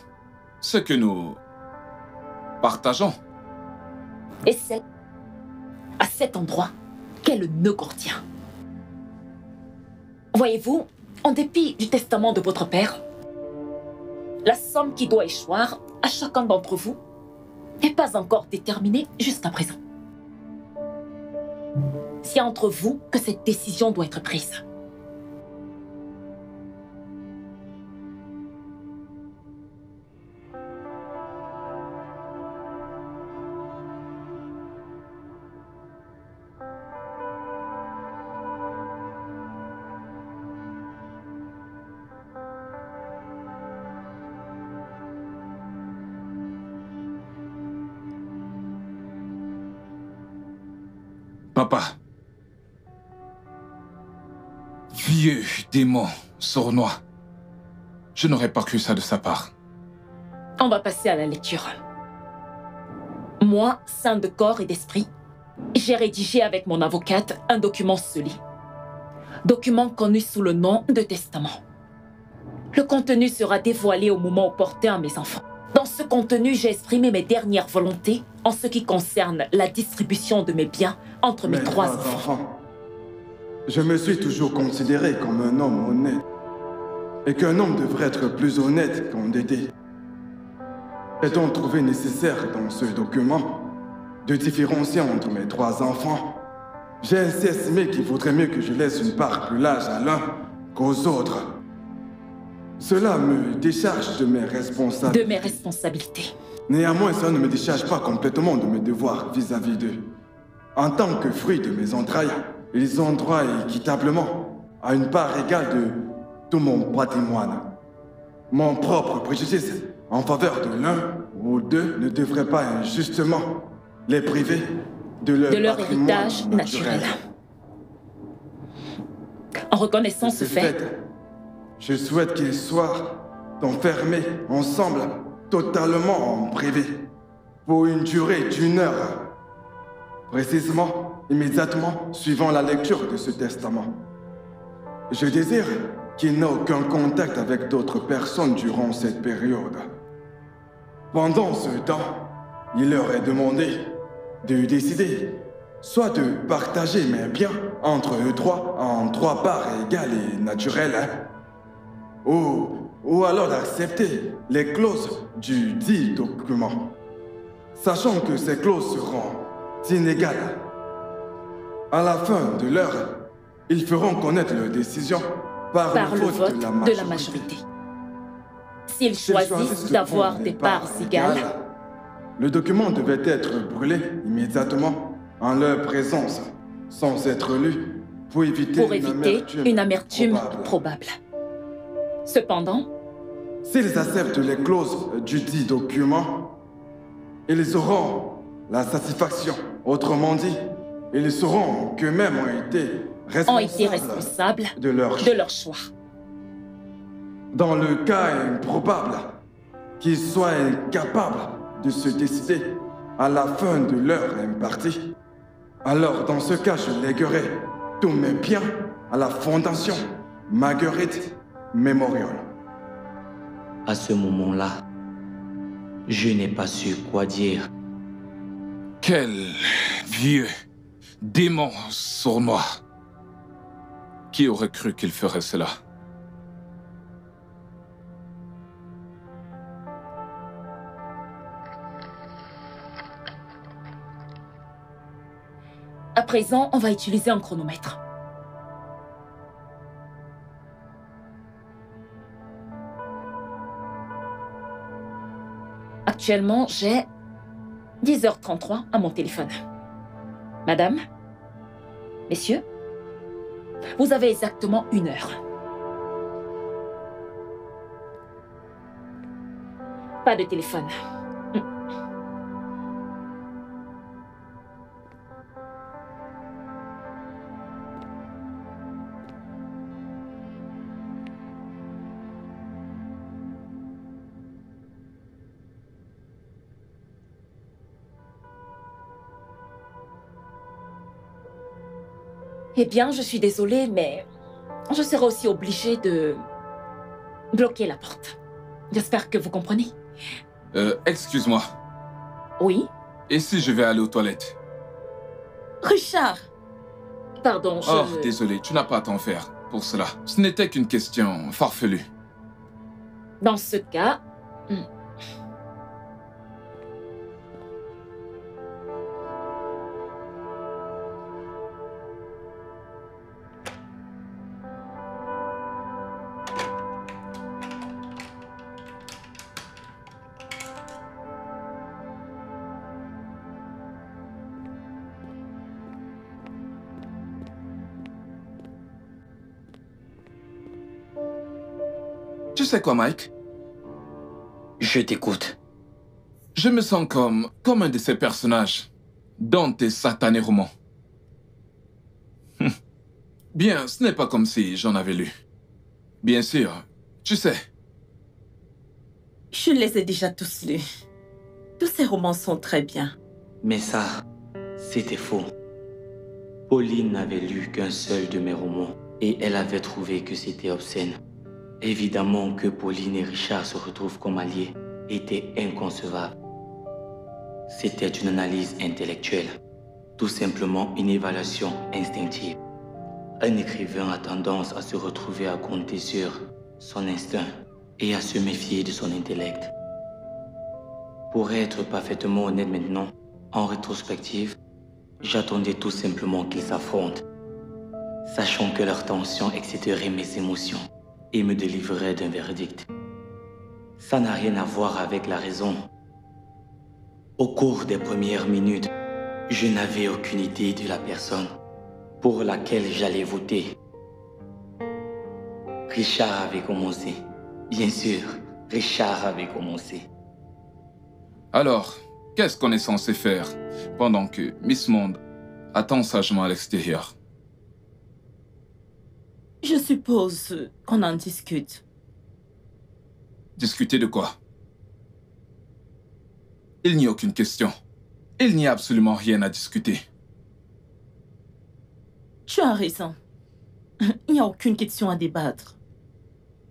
ce que nous partageons. Et c'est à cet endroit qu'est le nœud gordien. Voyez-vous, en dépit du testament de votre père, la somme qui doit échoir à chacun d'entre vous n'est pas encore déterminée jusqu'à présent. C'est entre vous que cette décision doit être prise. Vieux démon sournois. Je n'aurais pas cru ça de sa part. On va passer à la lecture. Moi, saint de corps et d'esprit, j'ai rédigé avec mon avocate un document scellé. Document connu sous le nom de testament. Le contenu sera dévoilé au moment opportun à mes enfants. Dans ce contenu, j'ai exprimé mes dernières volontés en ce qui concerne la distribution de mes biens entre mes, Mes trois trois enfants. Je me suis toujours considéré comme un homme honnête. Et qu'un homme devrait être plus honnête qu'endetté. J'ai donc trouvé nécessaire dans ce document de différencier entre mes trois enfants? J'ai ainsi estimé qu'il vaudrait mieux que je laisse une part plus large à l'un qu'aux autres. Cela me décharge de mes responsabilités. De mes responsabilités. Néanmoins, cela ne me décharge pas complètement de mes devoirs vis-à-vis d'eux. En tant que fruit de mes entrailles, ils ont droit équitablement à une part égale de tout mon patrimoine. Mon propre préjudice en faveur de l'un ou d'eux ne devrait pas injustement les priver de leur, De leur patrimoine héritage naturel. En reconnaissant ce fait, je souhaite qu'ils soient enfermés ensemble, totalement en privé, pour une durée d'une heure. Précisément, immédiatement suivant la lecture de ce testament. Je désire qu'ils n'aient aucun contact avec d'autres personnes durant cette période. Pendant ce temps, il leur est demandé de décider soit de partager mes biens entre eux trois en trois parts égales et naturelles, ou, ou alors d'accepter les clauses du dit document, sachant que ces clauses seront inégales. À la fin de l'heure, ils feront connaître leur décision par, par le le vote, de la majorité. S'ils choisissent d'avoir des parts égales, le document devait être brûlé immédiatement en leur présence, sans être lu, pour éviter, pour éviter une amertume probable. probable. Cependant, S'ils acceptent les clauses du dit document, ils auront la satisfaction. Autrement dit, ils sauront qu'eux-mêmes ont été ont responsables, été responsables de leur de leur choix. Dans le cas improbable qu'ils soient incapables de se décider à la fin de l'heure impartie, alors dans ce cas, je léguerai tous mes biens à la Fondation Marguerite Memorial. À ce moment-là, je n'ai pas su quoi dire. Quel vieux démon sournois. Qui aurait cru qu'il ferait cela? À présent, on va utiliser un chronomètre. Actuellement, j'ai 10h33 à mon téléphone. Madame Messieurs Vous avez exactement une heure. Pas de téléphone. Eh bien, je suis désolée, mais je serai aussi obligée de bloquer la porte. J'espère que vous comprenez. Euh, excuse-moi. Oui? Et si je vais aller aux toilettes? Richard, Pardon, je... Oh, désolé, tu n'as pas à t'en faire pour cela. Ce n'était qu'une question farfelue. Dans ce cas... hmm. Sais quoi, Mike? Je t'écoute. Je me sens comme, comme un de ces personnages dans tes satanés romans. Bien, ce n'est pas comme si j'en avais lu. Bien sûr, tu sais. Je les ai déjà tous lus. Tous ces romans sont très bien. Mais ça, c'était faux. Pauline n'avait lu qu'un seul de mes romans et elle avait trouvé que c'était obscène. Évidemment que Pauline et Richard se retrouvent comme alliés était inconcevable. C'était une analyse intellectuelle, tout simplement une évaluation instinctive. Un écrivain a tendance à se retrouver à compter sur son instinct et à se méfier de son intellect. Pour être parfaitement honnête maintenant, en rétrospective, j'attendais tout simplement qu'ils s'affrontent, sachant que leur tension exciterait mes émotions et me délivrerait d'un verdict. Ça n'a rien à voir avec la raison. Au cours des premières minutes, je n'avais aucune idée de la personne pour laquelle j'allais voter. Richard avait commencé. Bien sûr, Richard avait commencé. Alors, qu'est-ce qu'on est censé faire pendant que Miss Monde attend sagement à l'extérieur? Je suppose qu'on en discute. Discuter de quoi? Il n'y a aucune question. Il n'y a absolument rien à discuter. Tu as raison. Il n'y a aucune question à débattre.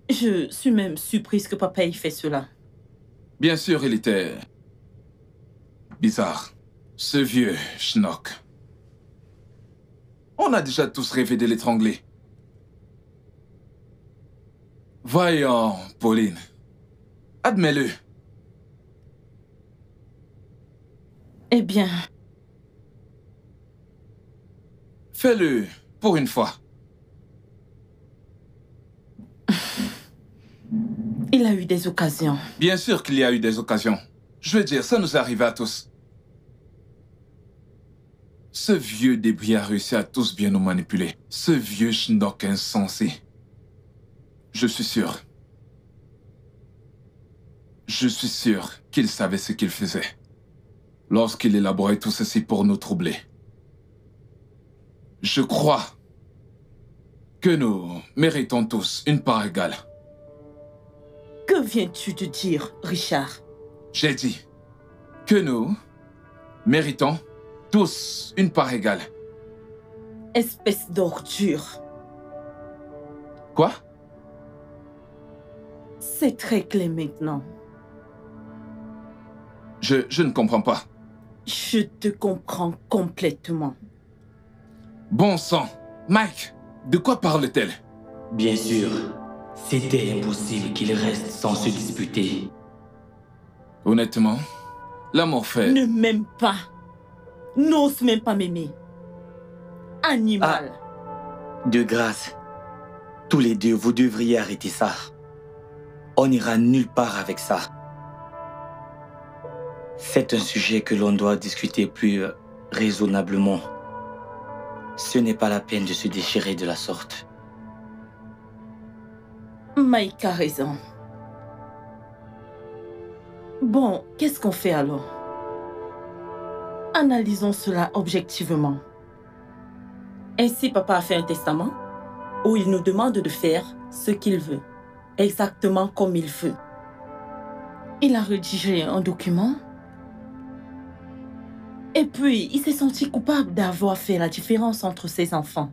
Je suis même surprise que papa ait fait cela. Bien sûr, il était bizarre. Ce vieux schnock. On a déjà tous rêvé de l'étrangler. Voyons, Pauline. Admets-le. Eh bien, Fais-le pour une fois. il a eu des occasions. Bien sûr qu'il y a eu des occasions. Je veux dire, ça nous est arrivé à tous. Ce vieux débris a réussi à tous bien nous manipuler. Ce vieux schnock insensé. Je suis sûr. Je suis sûr qu'il savait ce qu'il faisait. Lorsqu'il élaborait tout ceci pour nous troubler. Je crois que nous méritons tous une part égale. Que viens-tu de dire, Richard? J'ai dit que nous méritons tous une part égale. Espèce d'ordure. Quoi? C'est très clair maintenant. je, je ne comprends pas. Je te comprends complètement. Bon sang. Mike, de quoi parle-t-elle? Bien sûr, c'était impossible qu'ils restent sans se disputer. Honnêtement, l'amour fait... Ne m'aime pas. N'ose même pas m'aimer. Animal. De grâce, tous les deux, vous devriez arrêter ça. On n'ira nulle part avec ça. C'est un sujet que l'on doit discuter plus euh, raisonnablement. Ce n'est pas la peine de se déchirer de la sorte. Mike a raison. Bon, qu'est-ce qu'on fait alors? Analysons cela objectivement. Ainsi, papa a fait un testament où il nous demande de faire ce qu'il veut, exactement comme il veut. Il a rédigé un document et puis il s'est senti coupable d'avoir fait la différence entre ses enfants,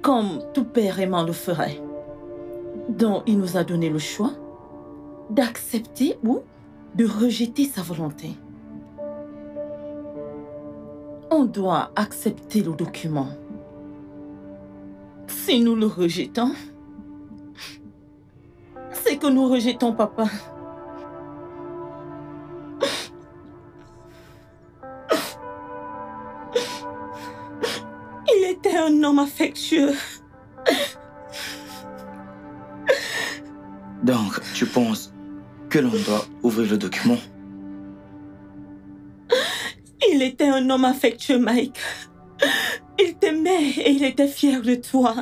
comme tout père aimant le ferait. Donc il nous a donné le choix d'accepter ou de rejeter sa volonté. On doit accepter le document. Si nous le rejetons, c'est que nous rejetons papa. Il était un homme affectueux. Donc, tu penses que l'on doit ouvrir le document? Il était un homme affectueux, Mike. Il t'aimait et il était fier de toi.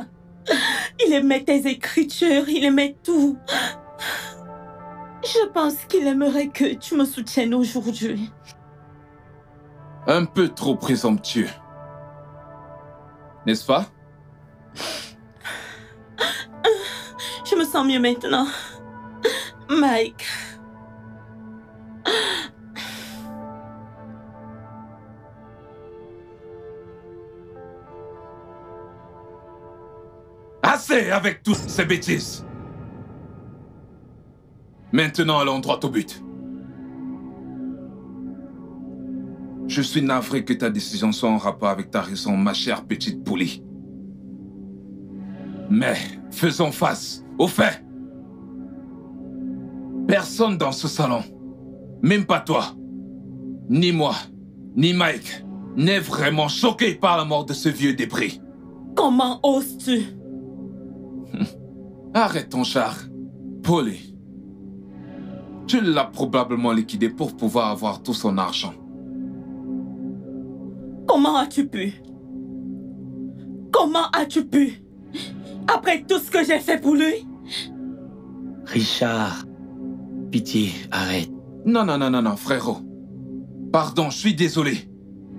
Il aimait tes écritures, il aimait tout. Je pense qu'il aimerait que tu me soutiennes aujourd'hui. Un peu trop présomptueux. N'est-ce pas? Je me sens mieux maintenant. Mike. Avec toutes ces bêtises. Maintenant, allons droit au but. Je suis navré que ta décision soit en rapport avec ta raison, ma chère petite poulie. Mais faisons face aux faits. Personne dans ce salon, même pas toi, ni moi, ni Mike, n'est vraiment choqué par la mort de ce vieux débris. Comment oses-tu Arrête ton char. Polly. Tu l'as probablement liquidé pour pouvoir avoir tout son argent. Comment as-tu pu? Comment as-tu pu? Après tout ce que j'ai fait pour lui? Richard, pitié, arrête. Non, non, non, non, non, frérot. Pardon, je suis désolé.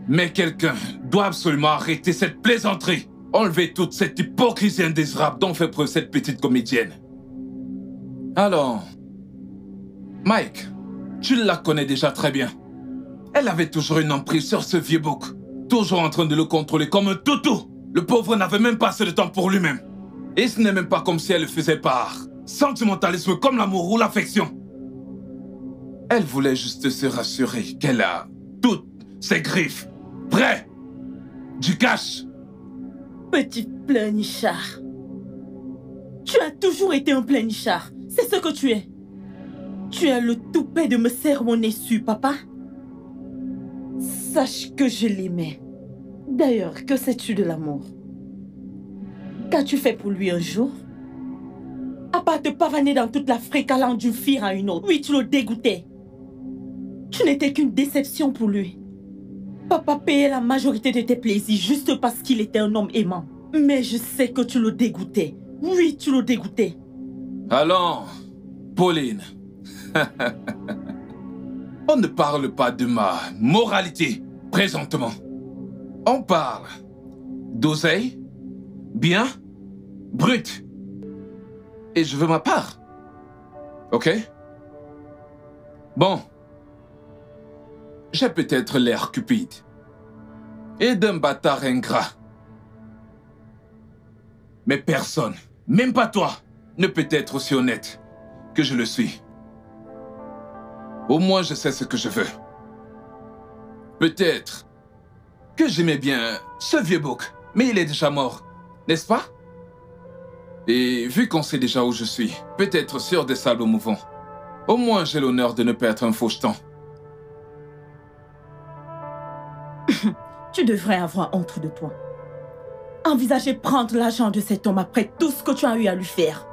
Mais quelqu'un doit absolument arrêter cette plaisanterie. Enlever toute cette hypocrisie indésirable dont fait preuve cette petite comédienne. Alors, Mike, tu la connais déjà très bien. Elle avait toujours une emprise sur ce vieux bouc, toujours en train de le contrôler comme un toutou. Le pauvre n'avait même pas assez de temps pour lui-même. Et ce n'est même pas comme si elle le faisait par sentimentalisme comme l'amour ou l'affection. Elle voulait juste se rassurer qu'elle a toutes ses griffes prêts, du cash. Petit pleurnichard. Tu as toujours été un pleurnichard. C'est ce que tu es. Tu as le toupet de me sermonner su, papa. Sache que je l'aimais. D'ailleurs, que sais-tu de l'amour? Qu'as-tu fait pour lui un jour? À part te pavaner dans toute l'Afrique allant d'une fille à une autre. Oui, tu le dégoûtais. Tu n'étais qu'une déception pour lui. Papa payait la majorité de tes plaisirs juste parce qu'il était un homme aimant. Mais je sais que tu le dégoûtais. Oui, tu le dégoûtais. Allons, Pauline. On ne parle pas de ma moralité présentement. On parle d'oseille, bien, brut. Et je veux ma part. Ok? Bon. J'ai peut-être l'air cupide. Et d'un bâtard ingrat. Mais personne, même pas toi, ne peut être aussi honnête que je le suis. Au moins, je sais ce que je veux. Peut-être que j'aimais bien ce vieux bouc, mais il est déjà mort, n'est-ce pas? Et vu qu'on sait déjà où je suis, peut-être sur des sables mouvants, au moins j'ai l'honneur de ne pas être un faucheton. tu devrais avoir honte de toi. Envisager prendre l'argent de cet homme après tout ce que tu as eu à lui faire.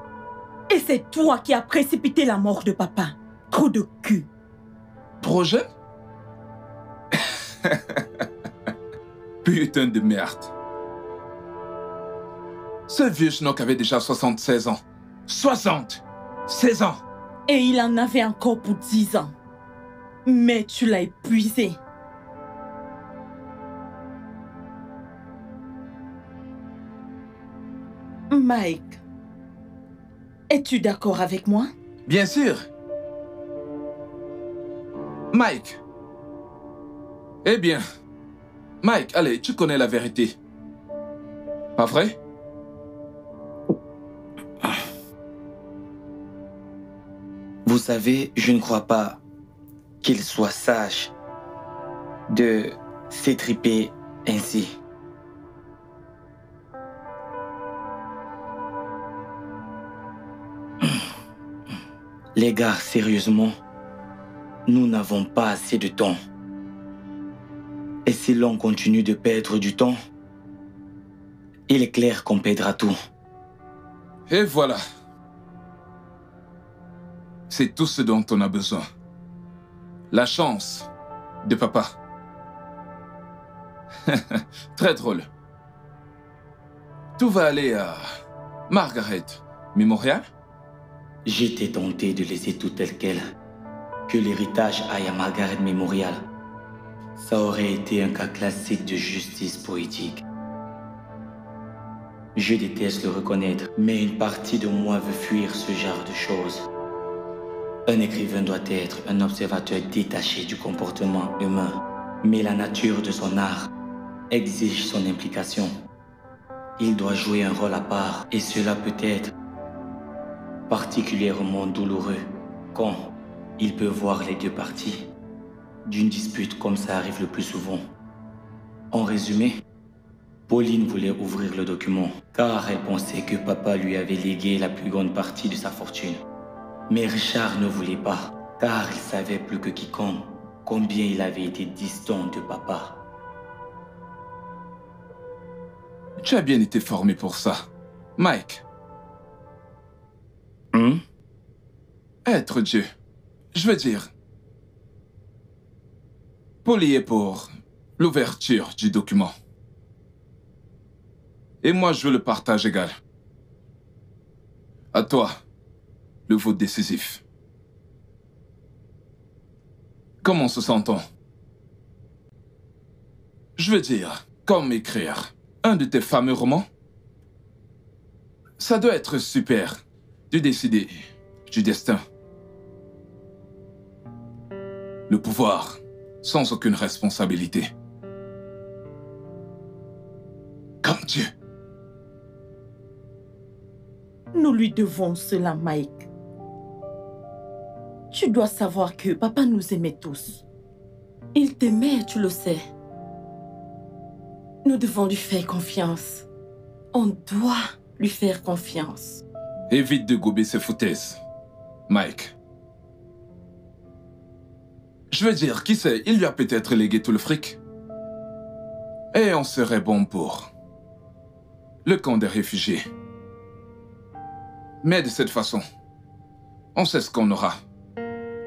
Et c'est toi qui as précipité la mort de papa. Trop de cul. Trop jeune Putain de merde. Ce vieux schnock avait déjà 76 ans. 60 16 ans Et il en avait encore pour 10 ans. Mais tu l'as épuisé. Mike, es-tu d'accord avec moi? Bien sûr. Mike. Eh bien, Mike, allez, tu connais la vérité. Pas vrai? Vous savez, je ne crois pas qu'il soit sage de s'étriper ainsi. Les gars, sérieusement, nous n'avons pas assez de temps. Et si l'on continue de perdre du temps, il est clair qu'on perdra tout. Et voilà. C'est tout ce dont on a besoin. La chance de papa. Très drôle. Tout va aller à Margaret Memorial? J'étais tenté de laisser tout tel quel. Que l'héritage aille à Margaret Memorial. Ça aurait été un cas classique de justice poétique. Je déteste le reconnaître, mais une partie de moi veut fuir ce genre de choses. Un écrivain doit être un observateur détaché du comportement humain, mais la nature de son art exige son implication. Il doit jouer un rôle à part, et cela peut être particulièrement douloureux quand il peut voir les deux parties d'une dispute comme ça arrive le plus souvent. En résumé, Pauline voulait ouvrir le document car elle pensait que papa lui avait légué la plus grande partie de sa fortune. Mais Richard ne voulait pas car il savait plus que quiconque combien il avait été distant de papa. Tu as bien été formé pour ça. Mike. Hum? Être Dieu. Je veux dire. Polly est pour l'ouverture du document. Et moi, je veux le partage égal. À toi, le vote décisif. Comment se sent-on? Je veux dire, comme écrire un de tes fameux romans? Ça doit être super de décider du destin. Le pouvoir, sans aucune responsabilité. Comme Dieu. Nous lui devons cela, Mike. Tu dois savoir que papa nous aimait tous. Il t'aimait, tu le sais. Nous devons lui faire confiance. On doit lui faire confiance. Évite de gober ces foutaises, Mike. Je veux dire, qui sait, il lui a peut-être légué tout le fric. Et on serait bon pour le camp des réfugiés. Mais de cette façon, on sait ce qu'on aura.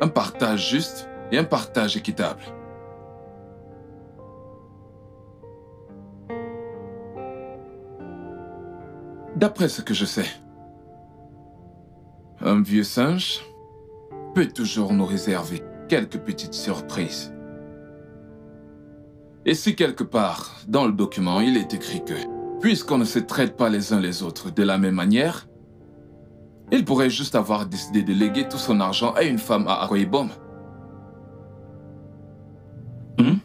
Un partage juste et un partage équitable. D'après ce que je sais, un vieux singe peut toujours nous réserver quelques petites surprises. Et si quelque part, dans le document, il est écrit que, puisqu'on ne se traite pas les uns les autres de la même manière, il pourrait juste avoir décidé de léguer tout son argent à une femme à Aquaibom. Hmm?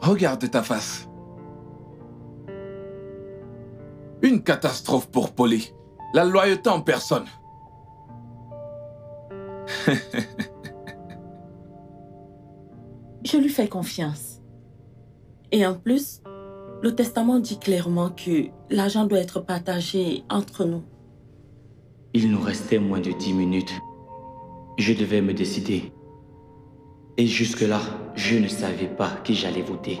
Regarde ta face. Une catastrophe pour Polly. La loyauté en personne. Je lui fais confiance. Et en plus, le testament dit clairement que l'argent doit être partagé entre nous. Il nous restait moins de dix minutes. Je devais me décider. Et jusque-là, je ne savais pas qui j'allais voter.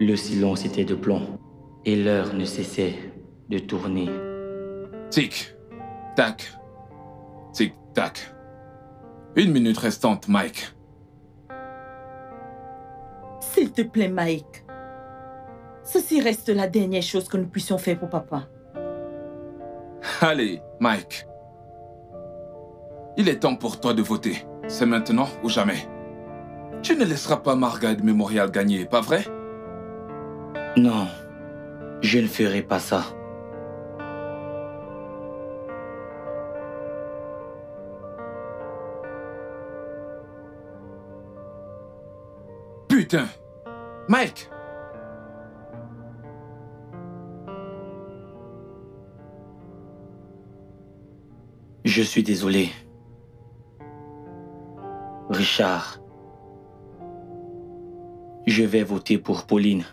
Le silence était de plomb et l'heure ne cessait de tourner. Tic, tac, tic, tac. Une minute restante, Mike. S'il te plaît, Mike. Ceci reste la dernière chose que nous puissions faire pour papa. Allez, Mike. Il est temps pour toi de voter. C'est maintenant ou jamais. Tu ne laisseras pas Margaret Memorial gagner, pas vrai? Non, je ne ferai pas ça. Putain Mike Je suis désolé. Richard. Je vais voter pour Pauline.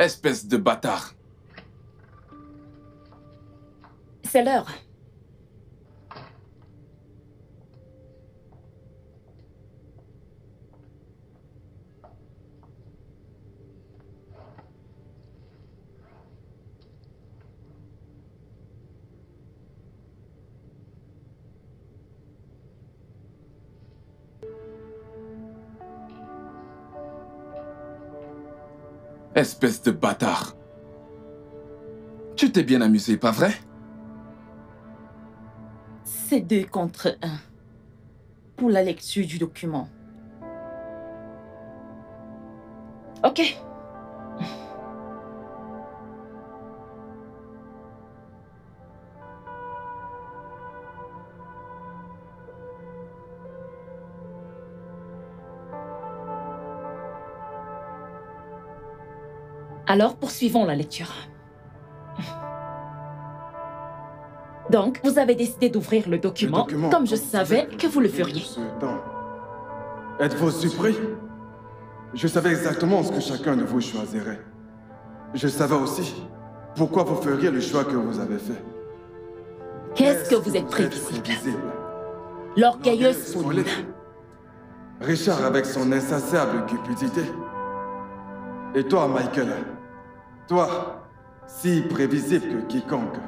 Espèce de bâtard. C'est l'heure. Espèce de bâtard. Tu t'es bien amusé, pas vrai? C'est deux contre un. Pour la lecture du document. Ok. Alors, poursuivons la lecture. Donc, vous avez décidé d'ouvrir le document, document, comme je savais que vous le feriez. Êtes-vous surpris? Je savais exactement ce que chacun de vous choisirait. Je savais aussi pourquoi vous feriez le choix que vous avez fait. Qu'est-ce que vous êtes prévisible L'orgueilleuse Pauline. Richard avec son insatiable cupidité. Et toi, Michael? Toi, si prévisible que quiconque.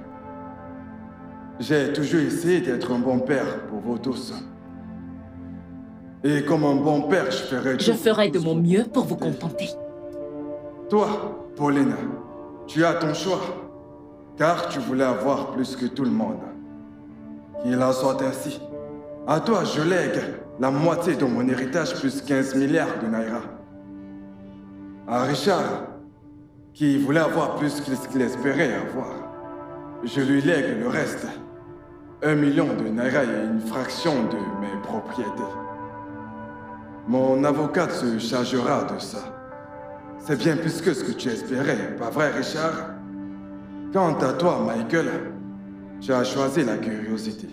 J'ai toujours essayé d'être un bon père pour vous tous. Et comme un bon père, je ferai Je ferai de mon mieux pour vous contenter. Toi, Pauline, tu as ton choix. Car tu voulais avoir plus que tout le monde. Qu'il en soit ainsi. À toi, je lègue la moitié de mon héritage plus 15 milliards de Naira. À Richard, qui voulait avoir plus qu'il espérait avoir, je lui lègue le reste. Un million de Naira et une fraction de mes propriétés. Mon avocat se chargera de ça. C'est bien plus que ce que tu espérais, pas vrai, Richard? Quant à toi, Michael, tu as choisi la curiosité.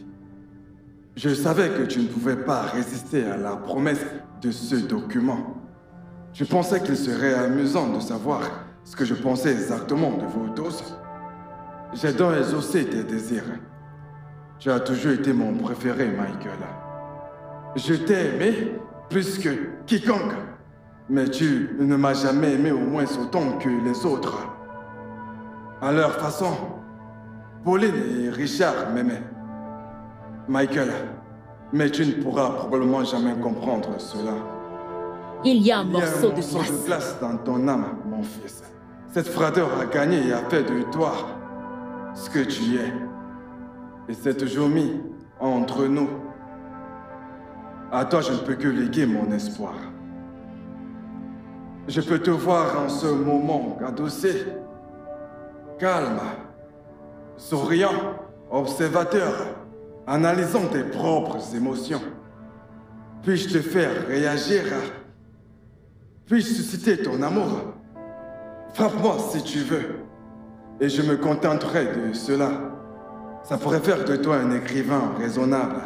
Je savais que tu ne pouvais pas résister à la promesse de ce document. Je pensais qu'il serait amusant de savoir ce que je pensais exactement de vous tous. J'ai donc exaucé tes désirs. Tu as toujours été mon préféré, Michael. Je t'ai aimé plus que quiconque. Mais tu ne m'as jamais aimé au moins autant que les autres. À leur façon, Pauline et Richard m'aimaient. Michael, mais tu ne pourras probablement jamais comprendre cela. Il y a un morceau de glace. de glace dans ton âme, mon fils. Cette froideur a gagné et a fait de toi ce que tu es. Et c'est toujours mis entre nous. À toi, je ne peux que léguer mon espoir. Je peux te voir en ce moment adossé, calme, souriant, observateur, analysant tes propres émotions. Puis-je te faire réagir Puis-je susciter ton amour? Frappe-moi si tu veux, et je me contenterai de cela. Ça pourrait faire de toi un écrivain raisonnable.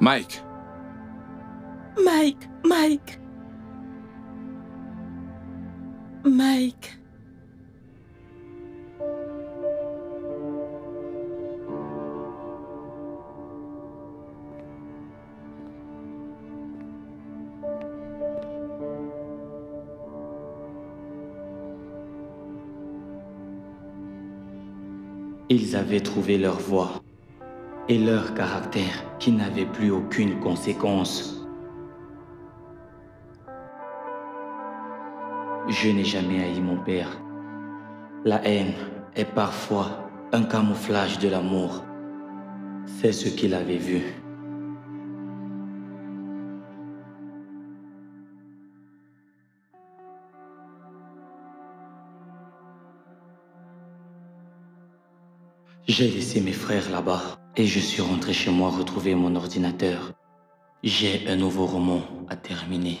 Mike, Mike, Mike. Mike. Ils avaient trouvé leur voie et leur caractère qui n'avait plus aucune conséquence. Je n'ai jamais haï mon père. La haine est parfois un camouflage de l'amour. C'est ce qu'il avait vu. J'ai laissé mes frères là-bas et je suis rentré chez moi retrouver mon ordinateur. J'ai un nouveau roman à terminer.